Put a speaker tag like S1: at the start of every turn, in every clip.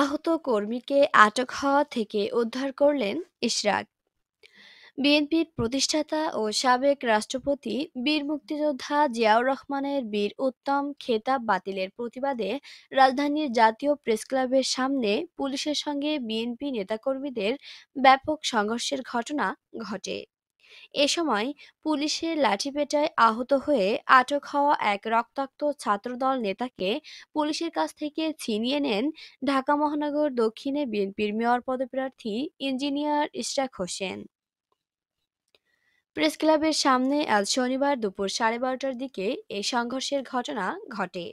S1: আহত কর্মীকে আটক হওয়া থেকে উদ্ধার করলেন ইশরাক বিএনপির প্রতিষ্ঠাতা ও সাবেক রাষ্ট্রপতি বীর মুক্তিযোদ্ধা জিয়াউর রহমানের বীর উত্তম খেতাব বাতিলের প্রতিবাদে রাজধানীর জাতীয় প্রেসক্লাবের সামনে পুলিশের সঙ্গে বিএনপি নেতাকর্মীদের ব্যাপক সংঘর্ষের ঘটনা ঘটে এ সময় পুলিশের লাঠিপেটায় আহত হয়ে আটক হওয়া এক রক্তাক্ত ছাত্রদল নেতাকে পুলিশের কাছ থেকে ছিনিয়ে নেন ঢাকা মহানগর দক্ষিণে বিএনপির মেয়র পদপ্রার্থী ইঞ্জিনিয়ার ইশরাক হোসেন প্রেস ক্লাবের সামনে আজ শনিবার দুপুর সাড়ে বারোটার দিকে এই সংঘর্ষের ঘটনা ঘটে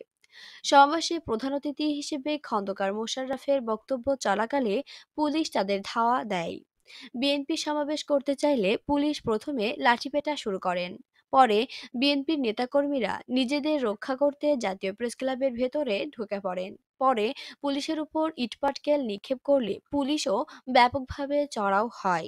S1: সমাবেশে প্রধান অতিথি হিসেবে খন্দকার মোশাররফের বক্তব্য চলাকালে পুলিশ তাদের ধাওয়া দেয় বিএনপি সমাবেশ করতে চাইলে পুলিশ প্রথমে লাঠিপেটা শুরু করেন পরে বিএনপির নেতাকর্মীরা নিজেদের রক্ষা করতে জাতীয় প্রেস ক্লাবের ভেতরে ঢুকে পড়েন পরে পুলিশের উপর ইটপাটকেল নিক্ষেপ করলে পুলিশও ব্যাপকভাবে চড়াও হয়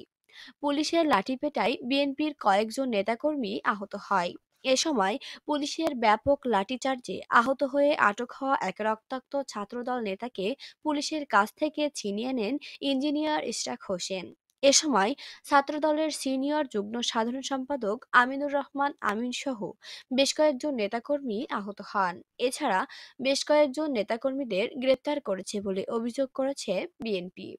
S1: পুলিশের লাঠিপেটায় বিএনপির কয়েকজন নেতাকর্মী আহত হয় এ সময় পুলিশের ব্যাপক লাঠিচার্জে আহত হয়ে আটক হওয়া এক রক্তাক্ত ছাত্রদল নেতাকে পুলিশের কাছ থেকে ছিনিয়ে নেন ইঞ্জিনিয়ার ইশরাক হোসেন এ সময় ছাত্রদলের সিনিয়র যুগ্ম সাধারণ সম্পাদক আমিনুর রহমান আমিন সহ বেশ কয়েকজন নেতাকর্মী আহত হন এছাড়া বেশ কয়েকজন নেতাকর্মীদের গ্রেপ্তার করেছে বলে অভিযোগ করেছে বিএনপি